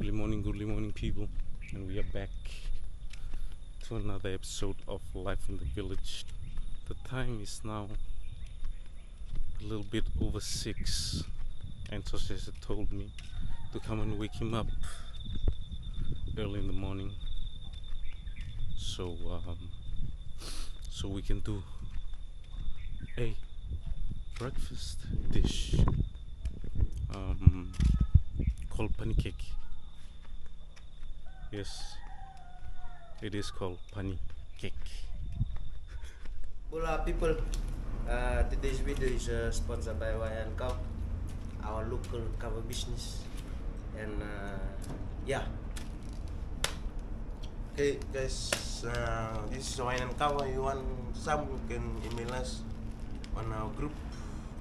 Good morning, good morning, people, and we are back to another episode of Life in the Village. The time is now a little bit over six, and Josese told me to come and wake him up early in the morning, so um, so we can do a breakfast dish um, called pancake. Yes, it is called pani cake. Hola people, uh, today's video is uh, sponsored by YN Kava, our local kava business, and uh, yeah. Okay guys, uh, this is YN Kava. You want some, you can email us on our group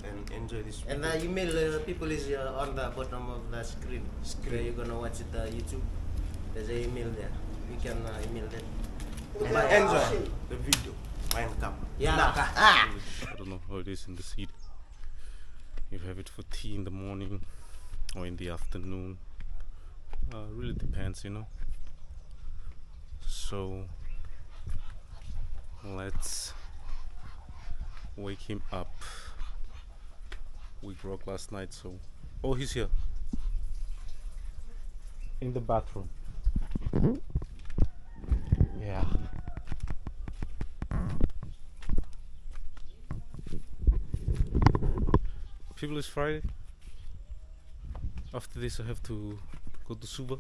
and enjoy this And video. the email uh, people is uh, on the bottom of the screen. Screen. Where you're gonna watch it uh, YouTube. There's an email there. You can uh, email that. But enjoy the video. YN Kava. Yeah. I don't know how it is in the city. You have it for tea in the morning or in the afternoon. Uh, really depends, you know. So let's wake him up. We broke last night, so oh, he's here in the bathroom. Yeah. People, it's Friday. After this, I have to go to Suva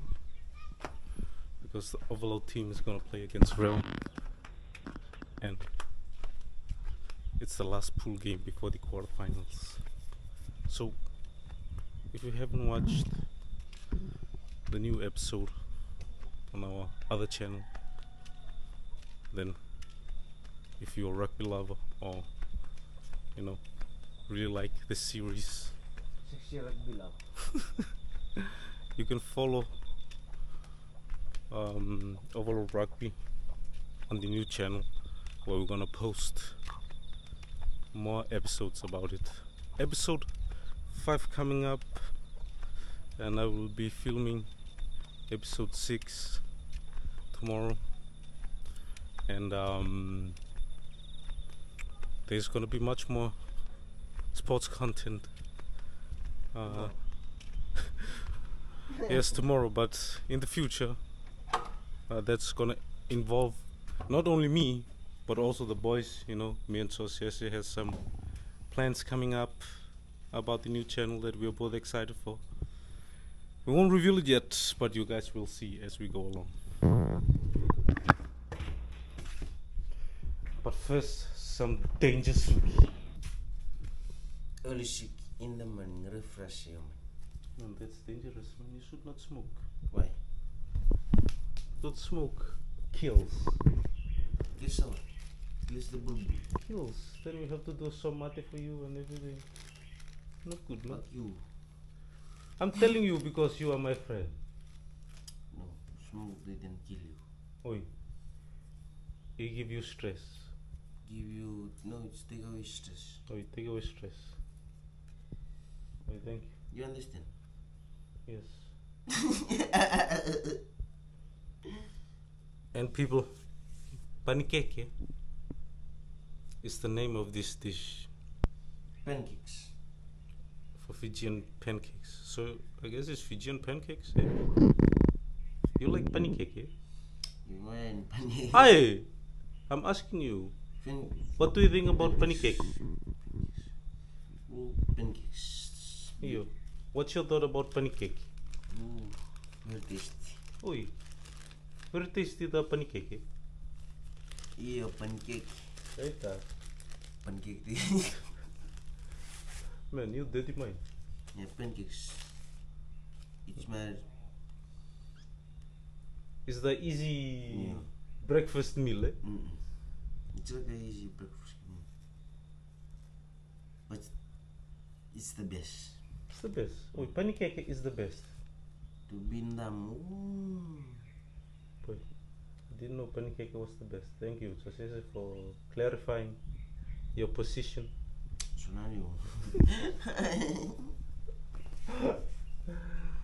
because the Overload team is gonna play against Real, and it's the last pool game before the quarterfinals. So, if you haven't watched the new episode on our other channel, then if you're a rugby lover or you know really like this series. You can follow um, Overall Rugby on the new channel where we're gonna post more episodes about it. Episode 5 coming up, and I will be filming episode 6 tomorrow. And um, there's gonna be much more sports content. Uh, yes, tomorrow, but in the future, uh, that's gonna involve not only me, but also the boys. You know, me and Sosiasi has some plans coming up about the new channel that we're both excited for. We won't reveal it yet, but you guys will see as we go along. But first, some danger suki. Early sick in the morning, refresh you. man. No, that's dangerous, man. You should not smoke. Why? Don't smoke. Kills. Kiss what? Kiss the bulbul. Kills. Then we have to do some mate for you and everything. Not good, man. Fuck you. I'm telling you because you are my friend. No, smoke didn't kill you. Oi. He give you stress. Give you no, it's take away stress. Oi, take away stress. Oi, thank You You understand? Yes. And people, pancake is the name of this dish Pancakes. For Fijian pancakes. So I guess it's Fijian pancakes. Eh? You like pancake? Eh? You want pancake? Hi, I'm asking you. Pan- What do you think about pancake? oh, pancakes. You. What's your thought about pancake? Oh, very tasty. Oi. Very tasty the pancake. Eh? Yeah, pancake. Eita. Pancake. Man, you dirty mind. yeah, pancakes. It's my It's the easy Yeah. breakfast meal. Eh? Mm. It's like a easy breakfast. meal. But it's the best. It's the best. Oh, pancake is the best. To bindam. Ooh. Boy, I didn't know pancake was the best. Thank you, Josese, for clarifying your position. 何を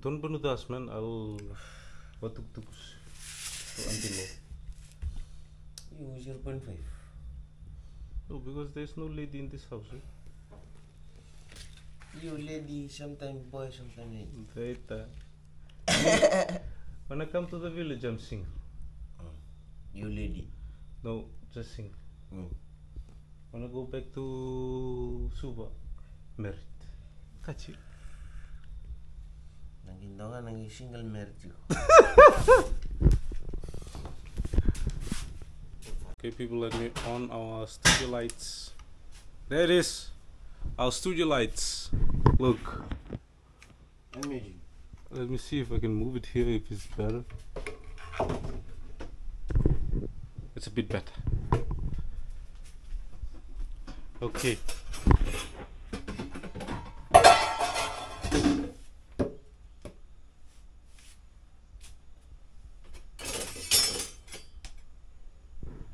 don't burn the man. I'll What batuk tukus until low. You zero point five. No, because there's no lady in this house. Eh? You lady, sometimes boy, sometimes lady. Later. when I come to the village, I'm single. You lady. No, just single. Mm. When I go back to Suva, married. Kachi. Naging daw nga, naging single marriage. Okay, people, let me on our studio lights. There it is. Our studio lights. Look. Amazing. Let me see if I can move it here if it's better. It's a bit better. Okay.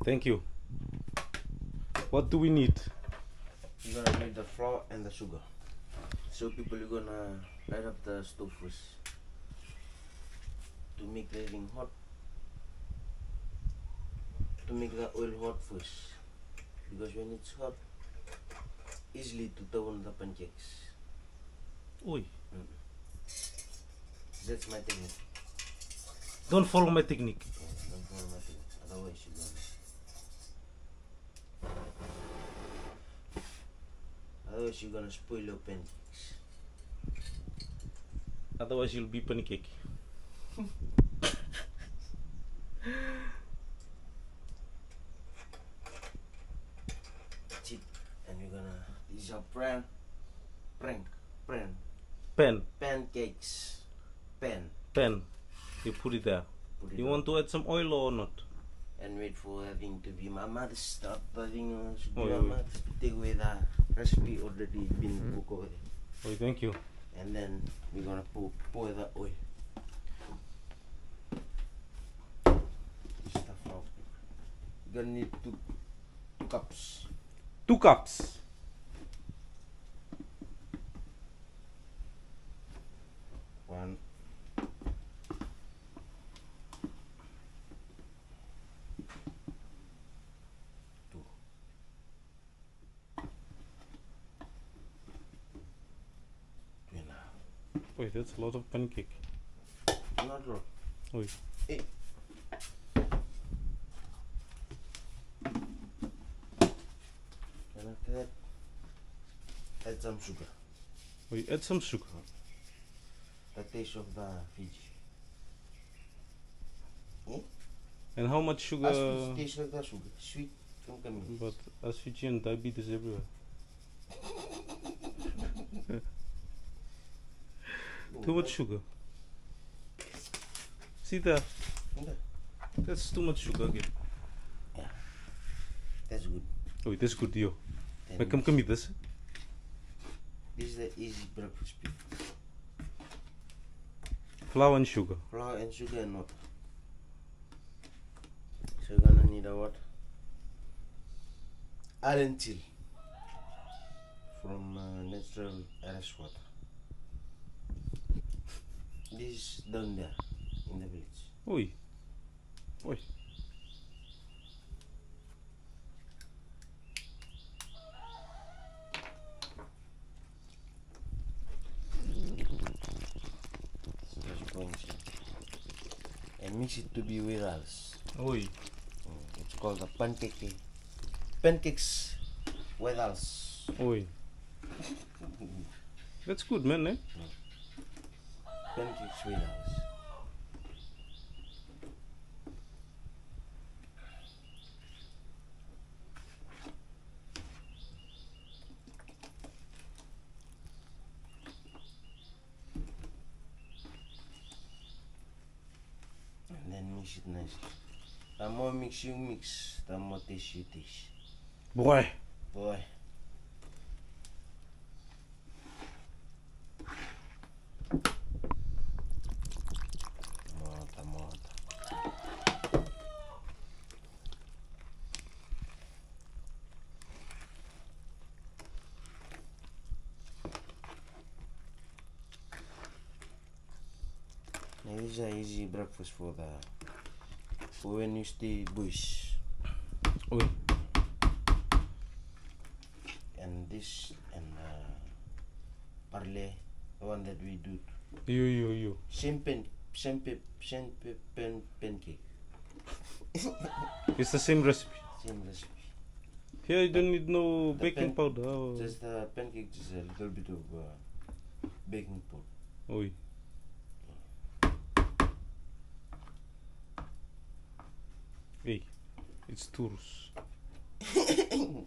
Thank you. What do we need? You're gonna need the flour and the sugar. So people, you're gonna light up the stove first. To make the thing hot. To make the oil hot first. Because when it's hot, easily to turn the pancakes. Oi. Mm. That's my technique. Don't follow my technique. Yeah, don't follow my technique. Otherwise you're gonna Otherwise you're gonna spoil your pancakes. Otherwise, you'll be pancake. And you're gonna these are prank prank prank Pen. pancakes. Pen. Pen. You put it there. Put it You on. want to add some oil or not? and wait for having to be my to stop should be Oh, yeah, take away the recipe already been mm-hmm. cooked over there. Oh, thank you. And then we're gonna pour, pour the oil. Stuff out. You're gonna need two two cups. Two cups. One. Two. Two and a half. Wait, that's a lot of pancake. Not wrong. Oi. Hey. And after that, add some sugar. Oi, add some sugar. Uh-huh. The taste of the Fiji. Hmm? And how much sugar? As it tastes like the sugar. Sweet. Don't come in. But asphyxia and diabetes everywhere. Too much sugar. Okay. That's too much sugar again. That's good. Oh, that's good, yo. Then Maar kom, kom this. This is the easy breakfast beef. Flour and sugar. Flour and sugar and water. So you're gonna need a what? Chill from uh, natural RS water. This is down there in the village. Oi. Oi. And mix it to be with us. Oi. Mm, It's called the pancake. Pancakes with us. Oi. That's good, man, eh? Pancakes with us. And then mix it nicely. The more mix you mix, the more taste you taste. Boy. Boy. Mota, mota. Now this is breakfast for the for when you stay bush. Oi. And this and uh, parley, the one that we do. You, you, you. Same pen, same pe, same pe, pen, pancake. It's the same recipe. Same recipe. Here you don't need no The baking powder. Just the pancake, just a little bit of uh, baking powder. Oi. Hey, it's tours. and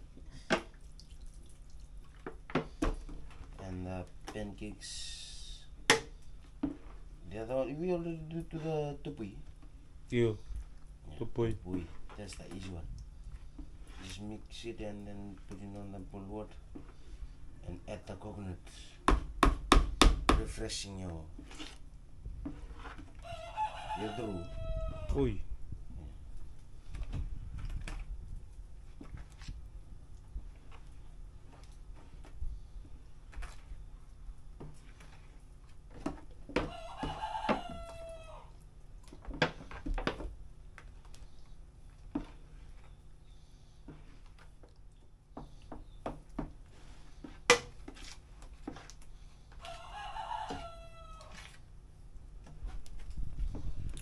the pancakes. The other one, we already do to the tupui. You. Yeah, Tupui. tupui. That's the easy one. Just mix it and then put it on the boiled water and add the coconut. Refreshing your your throat. Oi.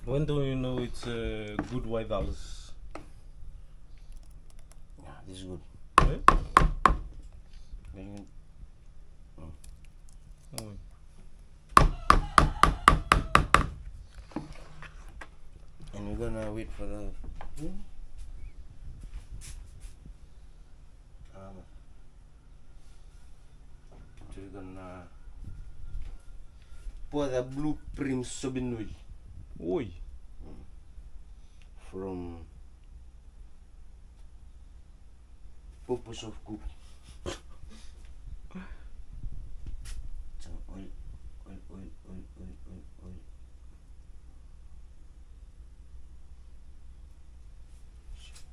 When do you know it's uh, good white house? Yeah, this is good. Eh? Then you- Oi. And we're gonna wait for the. Um, so we're gonna pour the blueprint soybean oil Oi. From purpose of cooking. so oil, oil, oil, oil, oil, oil, oil.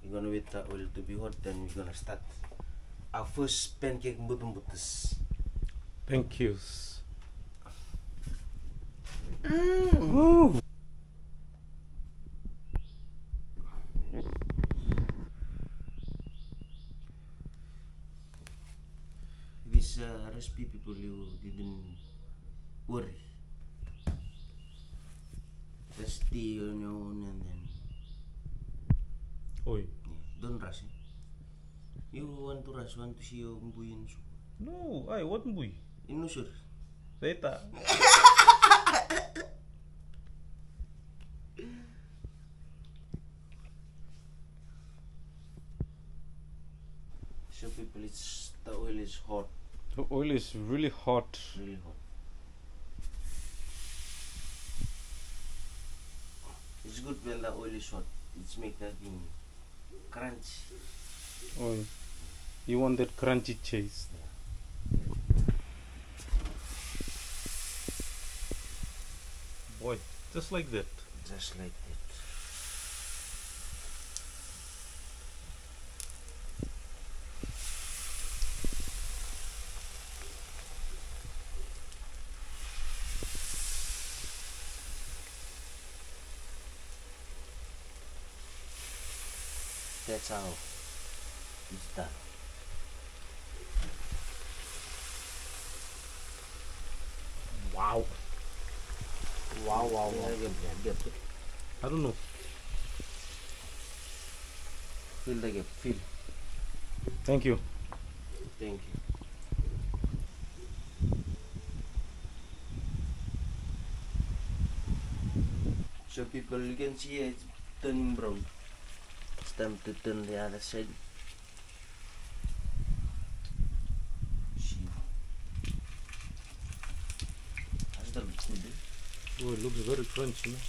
We're gonna wait the oil to be hot, then we're gonna start our first pancake butus. Thank yous. Mm. Woo. This uh, recipe people you didn't worry. Just stay on your own and then Oi. yeah, don't rush. eh. You want to rush, want to see your mbuyin so. No, ay, what know sure. Zeta. So people it's the oil is hot, The oil is really hot. really hot. It's good when the oil is hot. It's make that thing crunchy. Oi. You want that crunchy taste. Boy, just like that. Just like how it's done. Wow. Wow, wow, gap, I don't know. Feel the gap, feel. Thank you. Thank you. So people, you can see it's turning brown. Time to turn the other side. See. How's that look good? Oh, it looks very crunchy, man.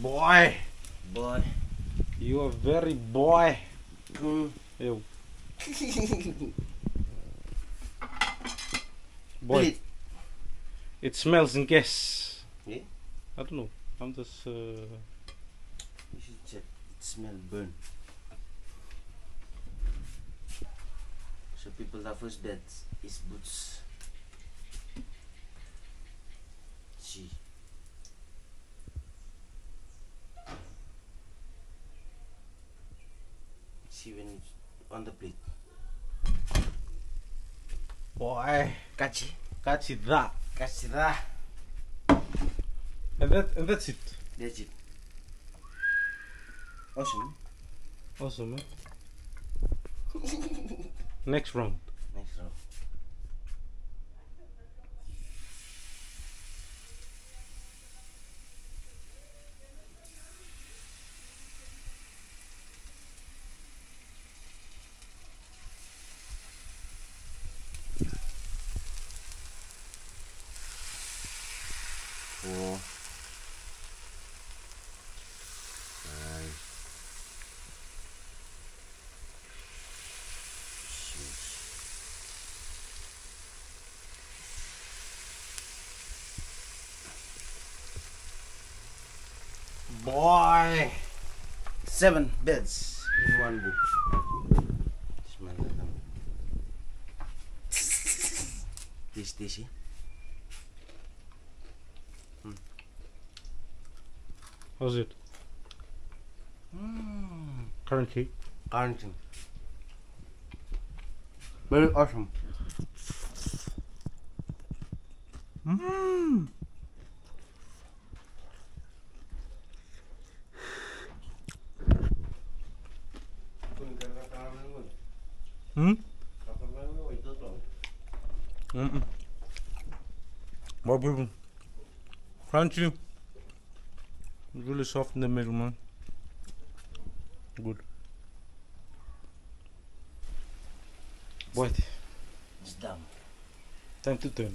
Boy, Boy. you are very boy. Mm. Ew. Boy, it smells and gas. Yeah? I don't know. I'm just. Uh, you should check. It smells burn. So people that first dead is boots. Gee. See when on the plate. Boy, catch it, catch it that, catch that. And that and that's it. That's it. Awesome. Awesome. Next round. Next round. Four. Five. Six. Boy! Seven beds in one book. Smell that now. This, this, How's it? mm. Currently. Quarantine. Very awesome. Mmm. Hmm? Mm-mm. More people. Crunchy. Really soft in the middle, man. Good. What? It's done. Time to turn.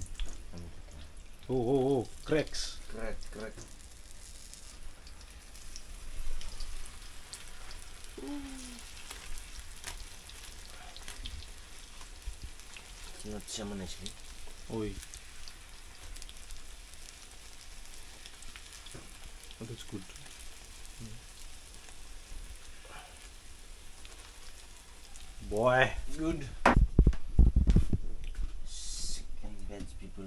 Oh, oh, oh. Cracks. Correct, correct. It's not salmon actually. Oi. Oh, that's good. Boy. Good. Second beds people.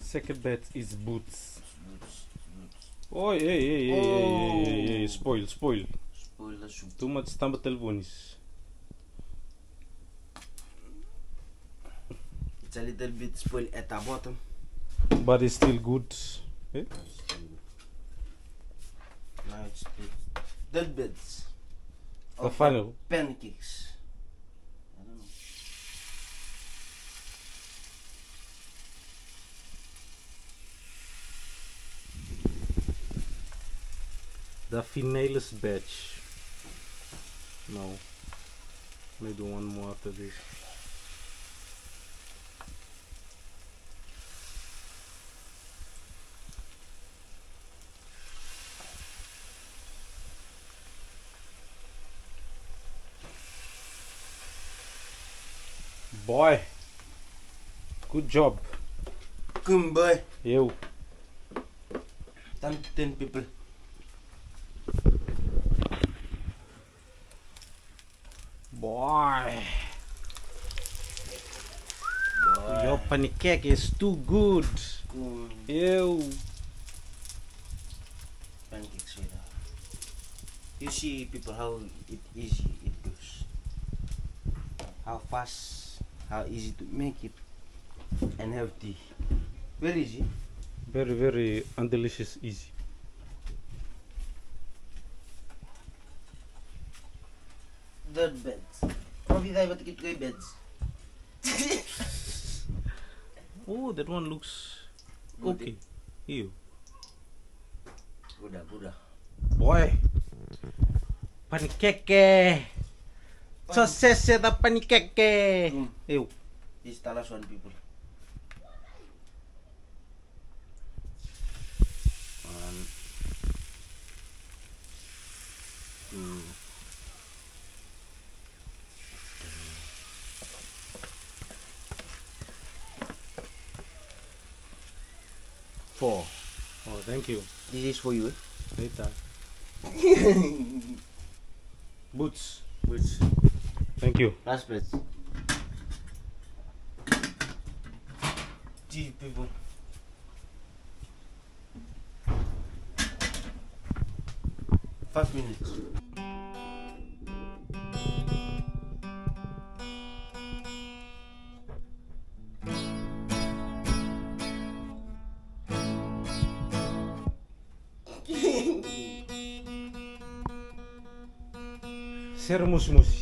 Second bet is boots. Boots, boots. Oh, hey, hey, hey, hey, hey, hey, hey, Oh. spoil, spoil. Spoil the soup. Too much tamba telefones. It's a little bit spoiled at the bottom. But it's still good. Eh? Now it's it's dead beds. The final. pancakes. I don't know. The finales batch. No. Maybe one more after this. Boy. Good job. Come boy. You. Ten people. Boy. Boy. Your pancake is too good. Come. Ew. you see people how it easy it goes how fast how easy to make it and healthy very easy Very, very undelicious easy. dirt beds probably tayo ba't kayo beds Oh, that one looks eh? okay. you Buda, buda. Boy. Pancake. Sausage da pancake. Mm. The last one people. One. Two. Four. Oh, thank you. This is for you. Later. Boots. Which Thank you. Last place. Gee, people. Five minutes.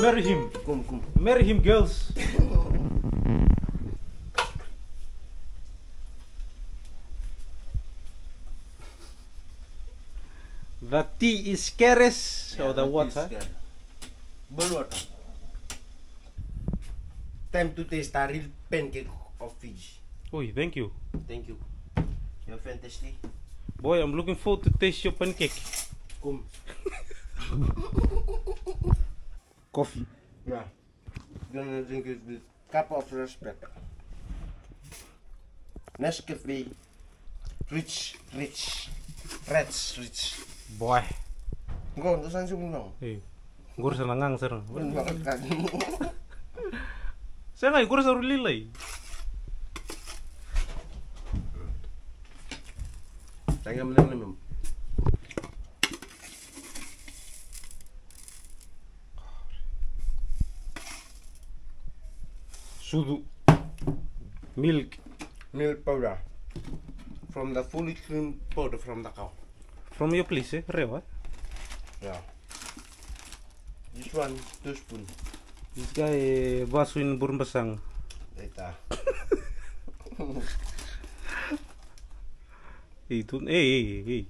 marry him. Come, come. Marry him, girls. The tea is keres or the water? Berwater. Time to taste a real pancake of fish. Oi, thank you. Thank you. You're fantastic. Boy, I'm looking forward to taste your pancake. Come. koffie. Ja. Nah, Dan drink ik de cup of respect. Rich, rich. Reds, rich. Boy. Enggak, untuk dong. Iya. Gue harus nengang. Saya nggak, ikut harus lilai. Iya. Saya nggak menang Sudu. Milk. Milk powder. From the fully cream powder from the cow. From your place, eh? Rewa. Yeah. This one, two spoon. This guy, eh, baso in burung basang. Later. Hey, don't. Hey, hey, hey.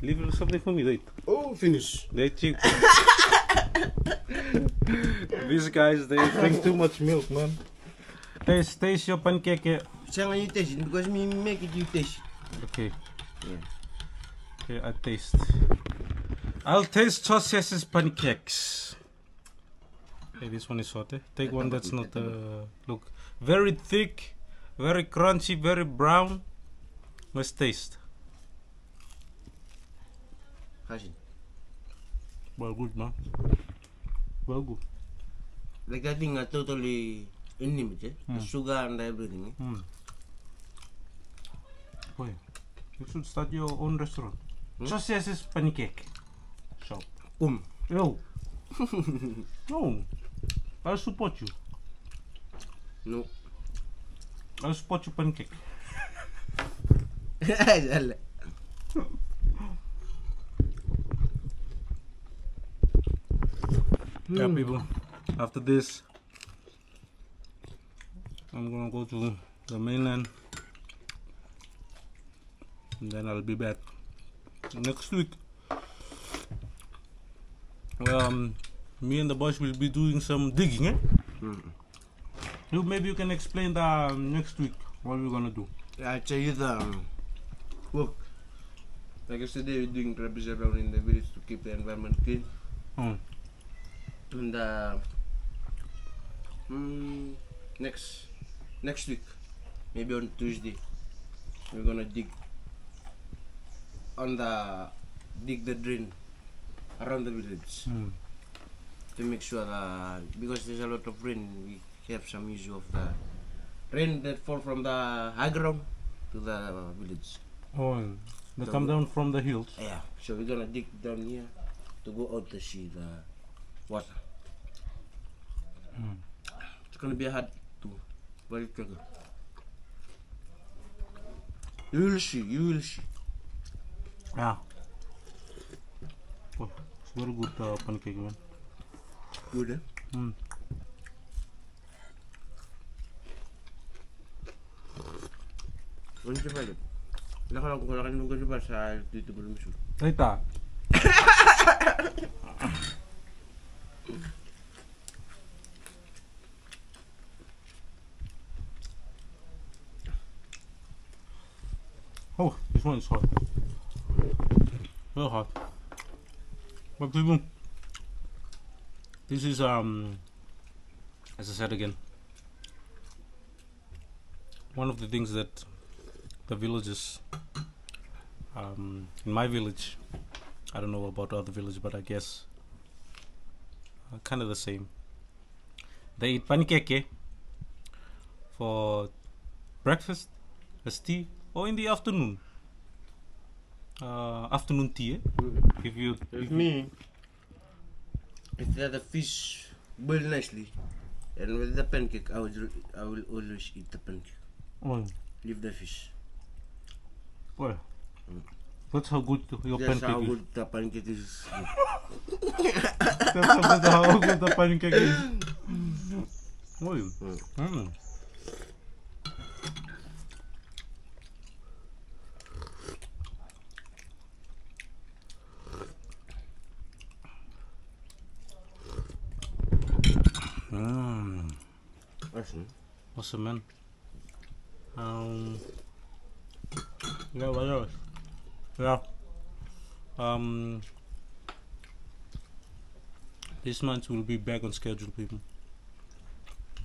Leave something for me, wait. Oh, finish. They cheap. These guys, they drink too much milk, man. Taste, taste your pancake. yeah. Sayang you taste it because me make it you taste. Okay. Yeah. Okay, I taste. I'll taste Josese's pancakes. Okay, this one is hot. Eh? Take one that's not. Uh, look, very thick, very crunchy, very brown. Let's taste. Hasin. Well, good, man. Well, good. Like that thing I totally unlimited. Hmm. Sugar and everything. Mm. Boy, you should start your own restaurant. Hmm? Josese's pancake shop. Um. Yo. no. I'll support you. No. I'll support your pancake. Yeah, people. After this, I'm gonna go to the mainland, and then I'll be back next week. Um, me and the boys will be doing some digging, eh? Mm. You maybe you can explain the um, next week what we're gonna do. I tell you the um, work. Like yesterday, we're doing rubbish around in the village to keep the environment clean. Hmm. And uh, mm, next next week, maybe on Tuesday, we're gonna dig on the dig the drain around the village Hmm. to make sure that because there's a lot of rain, we have some issue of the rain that fall from the high ground to the village. Oh, they The come down from the hills. Yeah, so we're gonna dig down here to go out to see the water. Mm. It's gonna be a hard to very struggle. You will see, you will see. Yeah. Oh, it's very good uh, pancake, man. Good, eh? Mm. Kung siya balik. Nakalang ko lang nung kasi ba sa dito ba lumusot? Later. This hot. But people, this is um, as I said again, one of the things that the villagers um, in my village i don't know about other villages but i guess uh, kind of the same. They eat pancake for breakfast as tea or in the afternoon uh, afternoon tea eh? if you With me, if the fish boil nicely, and with the pancake, I would I will always eat the pancake. oh, Leave the fish. boy, that's how good your That's pancake how is good the pancake is. that's how good, the pancake is oh, Mm. Mm. Mm. Awesome. Awesome, man. Um, yeah, what else? Yeah. Um, this month will be back on schedule, people.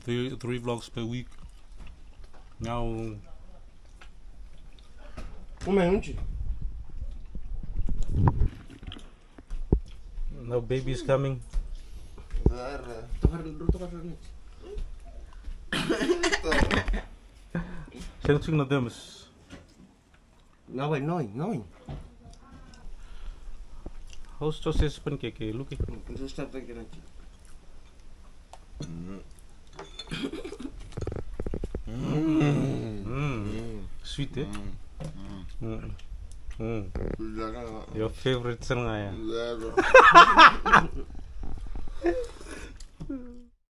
Three, three vlogs per week. Now, Kumain now baby is coming. Barra. Ще не чигна temos. Não ной, não, How's to say pancake? Look at it. Just start the grant. Sweet, eh? Mm. Mm. Your favorite song, yeah. Mm-hmm.